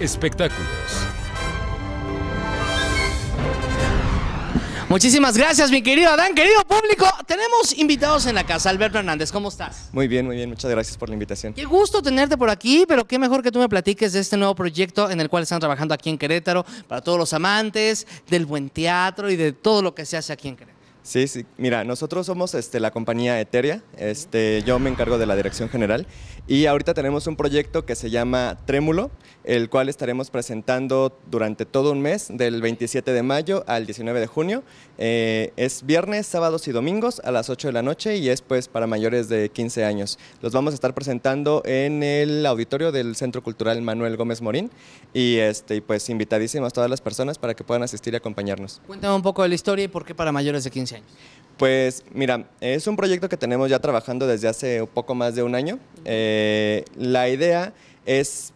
Espectáculos. Muchísimas gracias, mi querido Adán. Querido público, tenemos invitados en la casa. Alberto Hernández, ¿cómo estás? Muy bien, muy bien. Muchas gracias por la invitación. Qué gusto tenerte por aquí, pero qué mejor que tú me platiques de este nuevo proyecto en el cual están trabajando aquí en Querétaro para todos los amantes del buen teatro y de todo lo que se hace aquí en Querétaro. Sí, sí. Mira, nosotros somos este, la compañía Eteria. Este, yo me encargo de la dirección general. Y ahorita tenemos un proyecto que se llama Trémulo, el cual estaremos presentando durante todo un mes, del 27 de mayo al 19 de junio. Eh, es viernes, sábados y domingos a las 8 de la noche y es pues para mayores de 15 años. Los vamos a estar presentando en el auditorio del Centro Cultural Manuel Gómez Morín. Y este, pues invitadísimas todas las personas para que puedan asistir y acompañarnos. Cuéntame un poco de la historia y por qué para mayores de 15 años. Pues mira, es un proyecto que tenemos ya trabajando desde hace un poco más de un año. Eh, la idea es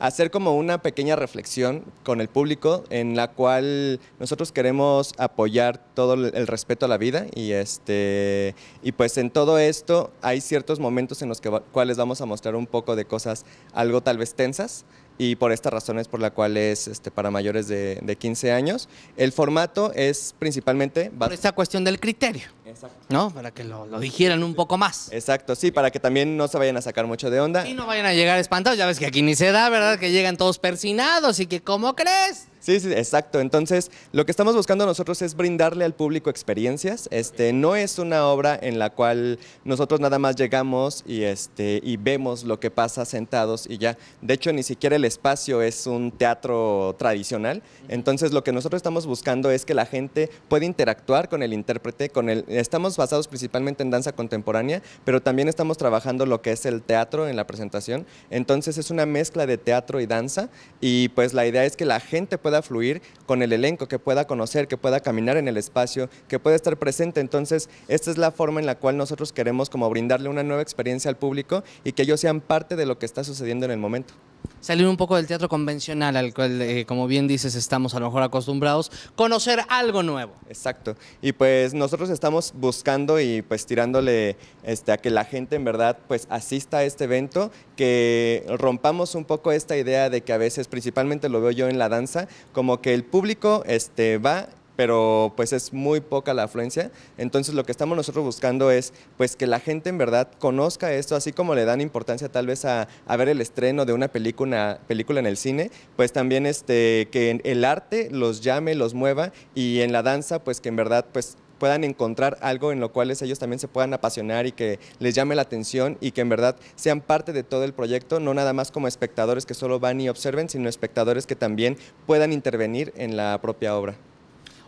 hacer como una pequeña reflexión con el público en la cual nosotros queremos apoyar todo el respeto a la vida y este y pues en todo esto hay ciertos momentos en los que, cuales vamos a mostrar un poco de cosas algo tal vez tensas y por estas razones por la cual es este, para mayores de, de 15 años. El formato es principalmente... Por esta cuestión del criterio. Exacto. ¿No? Para que lo, lo, digieran un poco más. Exacto, sí, para que también no se vayan a sacar mucho de onda. Y no vayan a llegar espantados, ya ves que aquí ni se da, ¿verdad? Que llegan todos persinados y que, ¿cómo crees? Sí, sí, exacto. Entonces, lo que estamos buscando nosotros es brindarle al público experiencias. Este, no es una obra en la cual nosotros nada más llegamos y, este, y vemos lo que pasa sentados y ya. De hecho, ni siquiera el espacio es un teatro tradicional. Entonces, lo que nosotros estamos buscando es que la gente pueda interactuar con el intérprete, con el... Estamos basados principalmente en danza contemporánea, pero también estamos trabajando lo que es el teatro en la presentación. Entonces, es una mezcla de teatro y danza y pues la idea es que la gente pueda fluir con el elenco, que pueda conocer, que pueda caminar en el espacio, que pueda estar presente. Entonces, esta es la forma en la cual nosotros queremos como brindarle una nueva experiencia al público y que ellos sean parte de lo que está sucediendo en el momento salir un poco del teatro convencional al cual, eh, como bien dices, estamos a lo mejor acostumbrados, conocer algo nuevo. Exacto. Y pues nosotros estamos buscando y pues tirándole este, a que la gente en verdad pues asista a este evento, que rompamos un poco esta idea de que a veces, principalmente lo veo yo en la danza, como que el público este, va pero pues es muy poca la afluencia. Entonces lo que estamos nosotros buscando es pues que la gente en verdad conozca esto, así como le dan importancia tal vez a, ver el estreno de una película, película en el cine, pues también este, que el arte los llame, los mueva y en la danza pues que en verdad pues puedan encontrar algo en lo cual ellos también se puedan apasionar y que les llame la atención y que en verdad sean parte de todo el proyecto, no nada más como espectadores que solo van y observen, sino espectadores que también puedan intervenir en la propia obra.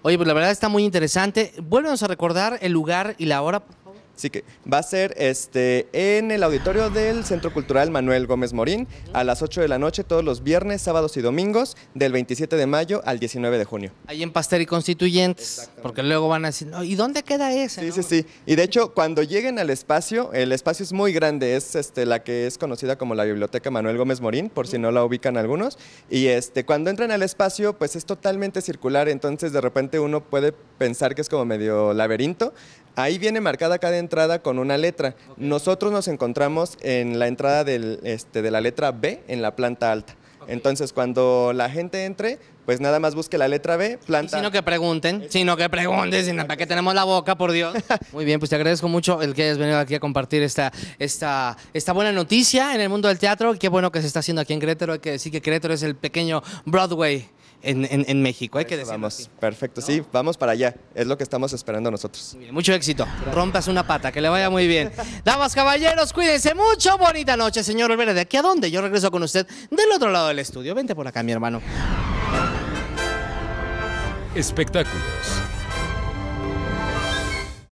Oye, pues la verdad está muy interesante. Vuélvenos a recordar el lugar y la hora, Sí que va a ser este, en el auditorio del Centro Cultural Manuel Gómez Morín a las 8 de la noche todos los viernes, sábados y domingos del 27 de mayo al 19 de junio. Ahí en Pastel y Constituyentes, porque luego van a decir, ¿y dónde queda ese? Sí, sí, sí. Y de hecho, cuando lleguen al espacio, el espacio es muy grande, es este, la que es conocida como la Biblioteca Manuel Gómez Morín, por si no la ubican algunos. Y este, cuando entran al espacio, pues es totalmente circular, entonces de repente uno puede pensar que es como medio laberinto. Ahí viene marcada cada entrada con una letra. Nosotros nos encontramos en la entrada del, este, de la letra B en la planta alta. Entonces, cuando la gente entre, pues nada más busque la letra B, planta. sino que pregunten, sino que pregunten, sino para qué tenemos la boca, por Dios. Muy bien, pues te agradezco mucho el que hayas venido aquí a compartir esta, esta, esta buena noticia en el mundo del teatro. Qué bueno que se está haciendo aquí en Querétaro. Hay que decir que Querétaro es el pequeño Broadway en, México. Hay que decirlo Vamos, perfecto, sí, vamos para allá. Es lo que estamos esperando nosotros. mucho éxito. Rompas una pata, que le vaya muy bien. Damas, caballeros, cuídense mucho. Bonita noche, señor Olvera. ¿De aquí a dónde? Yo regreso con usted del otro lado del estudio. Vente por acá, mi hermano. Espectáculos.